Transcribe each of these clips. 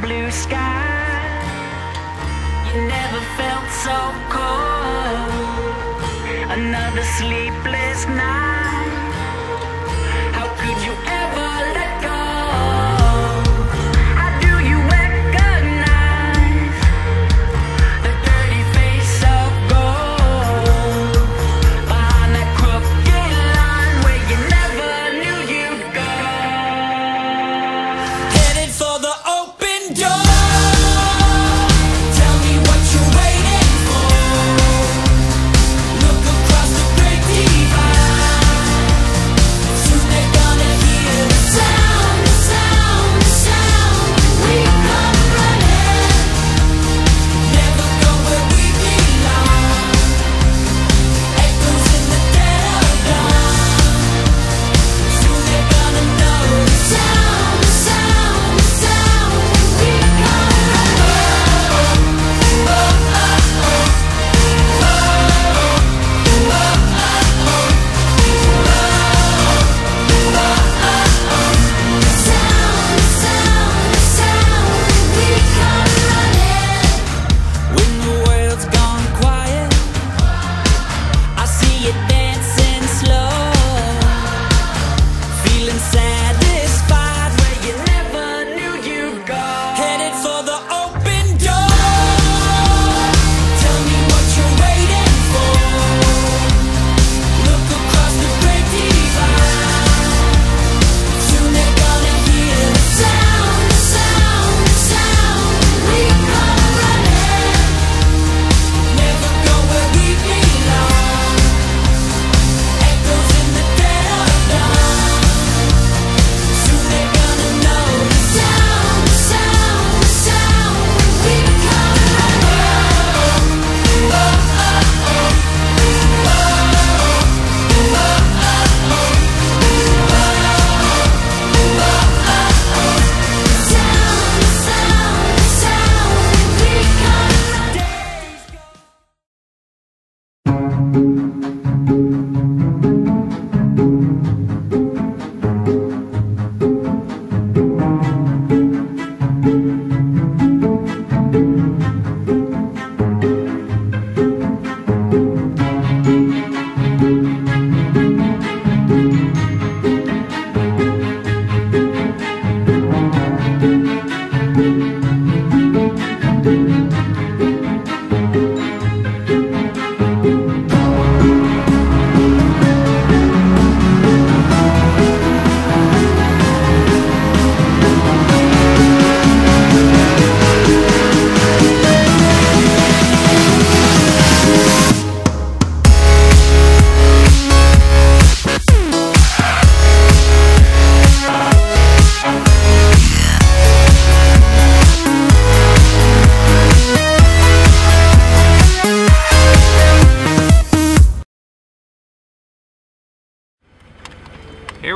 blue sky. You never felt so cold. Another sleepless night.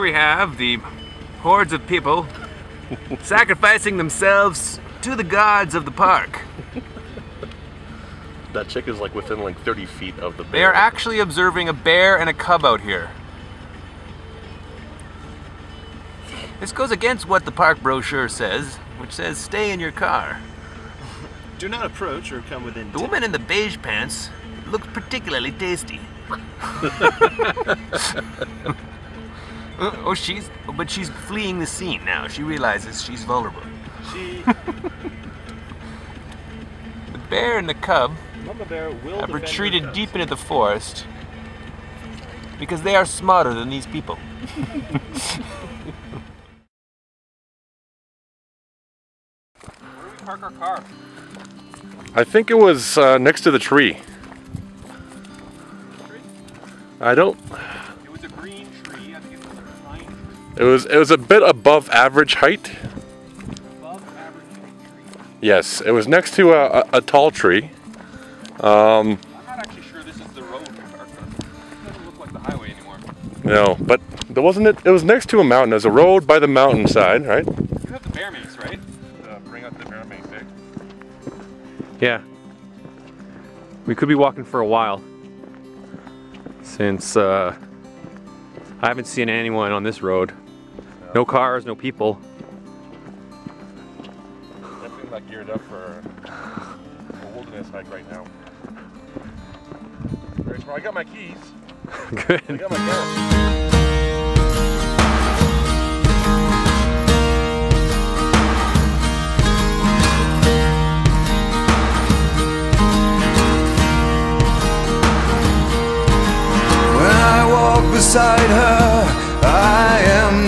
We have the hordes of people sacrificing themselves to the gods of the park. That chick is like within like 30 feet of the bear. They are actually observing a bear and a cub out here. This goes against what the park brochure says, which says stay in your car. Do not approach or come within. The woman in the beige pants looks particularly tasty. Uh, oh, she's but she's fleeing the scene now. She realizes she's vulnerable. She, The bear and the cub Mama Bear will. have retreated deep into the forest because they are smarter than these people. Where do we park our car? I think it was uh, next to the tree. I don't. It was it was a bit above average height. Above average tree. Yes, it was next to a, a, a tall tree. Um, I'm not actually sure this is the road to park on. It doesn't look like the highway anymore. no, but there wasn't it. It was next to a mountain. There's a road by the mountainside, right? You have the bear mace, right? Uh, bring out the bear mace, eh? Yeah. We could be walking for a while. Since uh, I haven't seen anyone on this road. No cars, no people. I'm not geared up for a wilderness hike right now. Very smart. I got my keys. I Good. got my camera. When I walk beside her, I am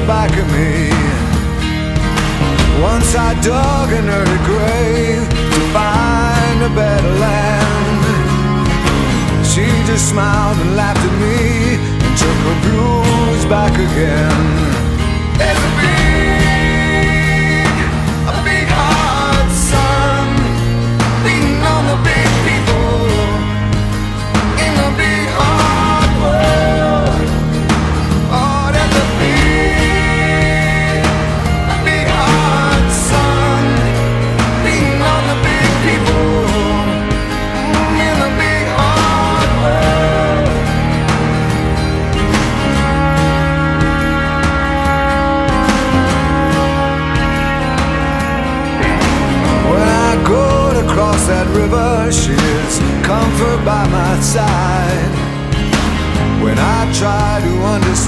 it back at me. Once I dug an early grave to find a better land. She just smiled and laughed at me and took her blues back again.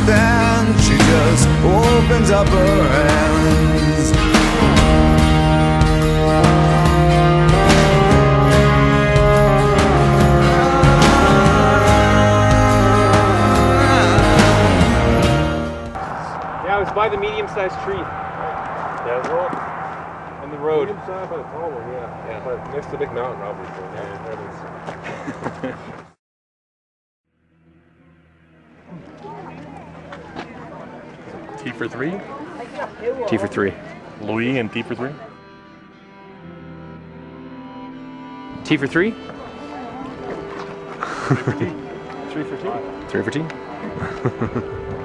Understand, she just opens up her hands. Yeah, it was by the medium-sized tree Yeah, well, on the road. medium size by the tall one, yeah. Yeah. But next to the big mountain, obviously. Yeah, there it is. T for three? T for three. Louis and T for three? T for three. Three for two. Three for T.